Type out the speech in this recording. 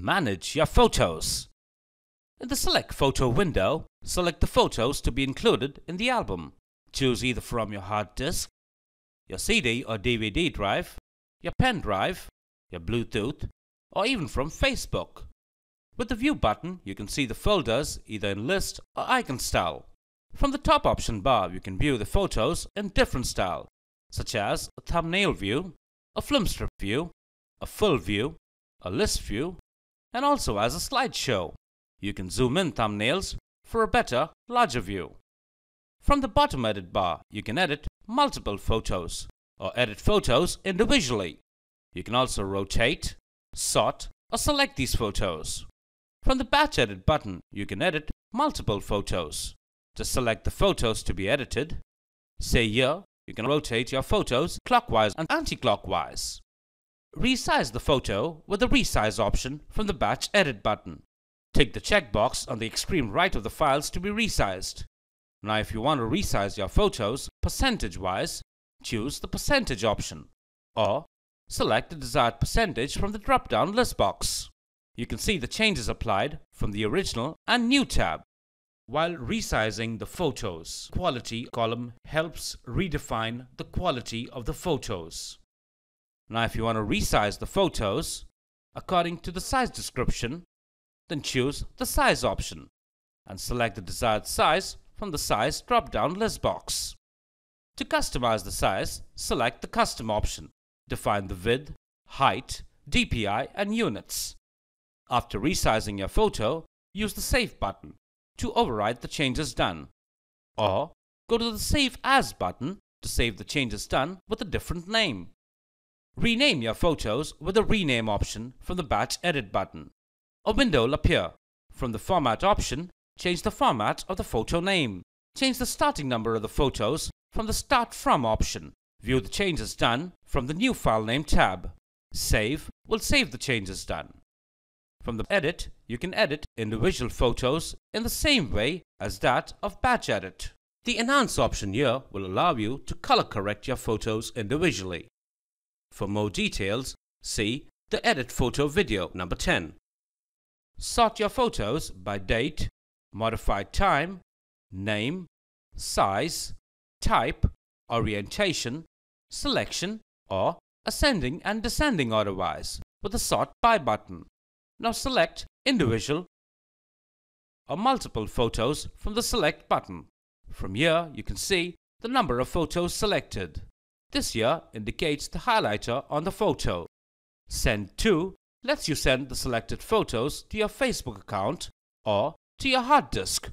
Manage your photos. In the Select Photo window, select the photos to be included in the album. Choose either from your hard disk, your CD or DVD drive, your pen drive, your Bluetooth, or even from Facebook. With the View button, you can see the folders either in list or icon style. From the top option bar, you can view the photos in different style, such as a thumbnail view, a film strip view, a full view, a list view, and also as a slideshow. You can zoom in thumbnails for a better, larger view. From the bottom edit bar, you can edit multiple photos or edit photos individually. You can also rotate, sort, or select these photos. From the batch edit button, you can edit multiple photos. To select the photos to be edited, say here, you can rotate your photos clockwise and anti-clockwise. Resize the photo with the Resize option from the Batch Edit button. Tick the checkbox on the extreme right of the files to be resized. Now if you want to resize your photos percentage-wise, choose the percentage option or select the desired percentage from the drop-down list box. You can see the changes applied from the original and new tab. While resizing the photos, quality column helps redefine the quality of the photos. Now if you want to resize the photos according to the size description, then choose the size option and select the desired size from the size drop-down list box. To customize the size, select the custom option. Define the width, height, DPI and units. After resizing your photo, use the Save button to override the changes done. Or go to the Save As button to save the changes done with a different name. Rename your photos with the Rename option from the Batch Edit button. A window will appear. From the Format option, change the format of the photo name. Change the starting number of the photos from the Start From option. View the changes done from the New File Name tab. Save will save the changes done. From the Edit, you can edit individual photos in the same way as that of Batch Edit. The Enhance option here will allow you to color correct your photos individually. For more details, see the Edit Photo video number 10. Sort your photos by date, modified time, name, size, type, orientation, selection, or ascending and descending order-wise with the Sort By button. Now select individual or multiple photos from the Select button. From here, you can see the number of photos selected. This year indicates the highlighter on the photo. Send to lets you send the selected photos to your Facebook account or to your hard disk